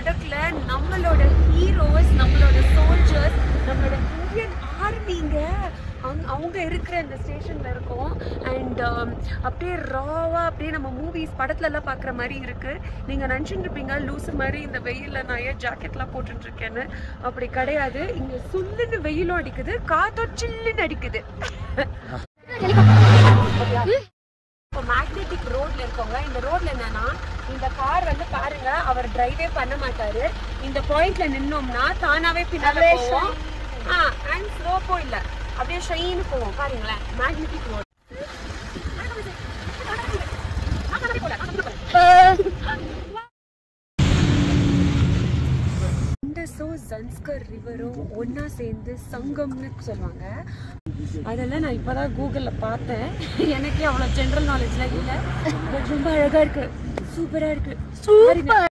லடாக்ல நம்மளோட ஹீரோஸ் நம்மளோட சோல்ஜர்ஸ் நம்மளோட இந்தியன் ஆர்மிங்க அவங்க அவங்க இருக்கிற அந்த ஸ்டேஷன்ல இருக்கோம். அண்ட் அப்படியே ராவா அப்படியே நம்ம மூவிஸ் படத்துல எல்லாம் பார்க்குற மாதிரி இருக்கு. நீங்க நினச்சிட்டு இருப்பீங்க லூசு மாதிரி இந்த வெயில்ல நான் ஏன் ஜாக்கெட்லாம் போட்டுட்டு இருக்கேன்னு அப்படி கிடையாது. இங்க சுல்லுன்னு வெயிலும் அடிக்குது காத்தோ சில்லுன்னு அடிக்குது. இப்போ மேக்னெட்டிக் ரோட்ல இருக்கவங்க இந்த ரோட்ல என்னன்னா இந்த கார் வந்து பாருங்க அவர் டிரைவே பண்ண மாட்டாரு. இந்த பாயிண்ட்ல நின்னோம்னா தானாவே பின்னால போவோம். அண்ட் ஸ்லோப்போ இல்ல அப்படியே ஷைன்னு போவோம் பாருங்களேன். மேக்னெட்டிக் ரோட் இண்டஸோ ஜன்ஸ்கர் ரிவரும் ஒண்ணா சேர்ந்து சங்கம்னு சொல்லுவாங்க. அதெல்லாம் நான் இப்பதான் கூகுள்ல பார்த்தேன். எனக்கே அவ்வளவு ஜெனரல் நாலேஜ்லாம் இல்லை. ரொம்ப அழகா இருக்கு. சூப்பரா இருக்கு. சூப்பர்.